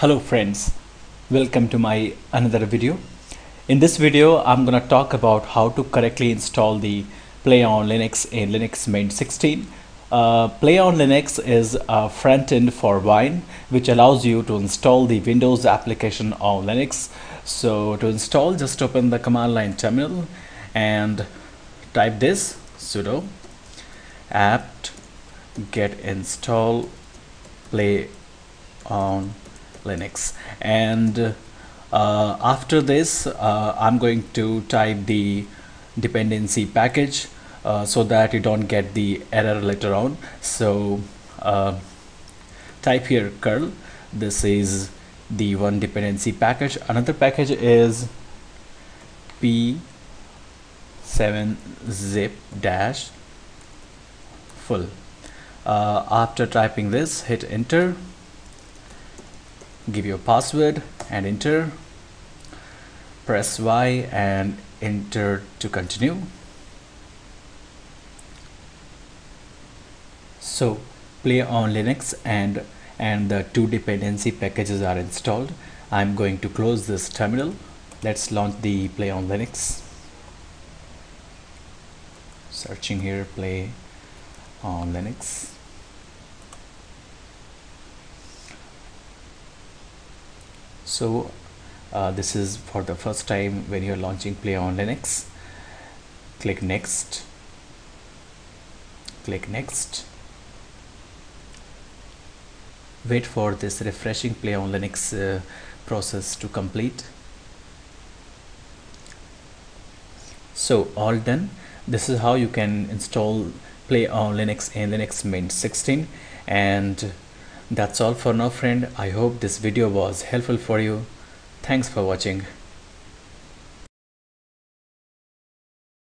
Hello friends, welcome to my another video. In this video, I'm gonna talk about how to correctly install the PlayOnLinux in Linux Mint 16. Uh, PlayOnLinux is a front end for Wine, which allows you to install the Windows application on Linux. So to install, just open the command line terminal and type this sudo apt get install play on Linux. And uh, after this uh, I'm going to type the dependency package uh, so that you don't get the error later on. So uh, type here curl. This is the one dependency package. Another package is p7 zip dash full. Uh, after typing this hit enter give your password and enter. Press Y and enter to continue. So PlayOnLinux and and the two dependency packages are installed. I'm going to close this terminal. Let's launch the PlayOnLinux. Searching here play on Linux so uh, this is for the first time when you're launching PlayOnLinux. Click next. Click next. Wait for this refreshing PlayOnLinux uh, process to complete. So all done. This is how you can install PlayOnLinux in Linux Mint 16 and that's all for now friend. I hope this video was helpful for you. Thanks for watching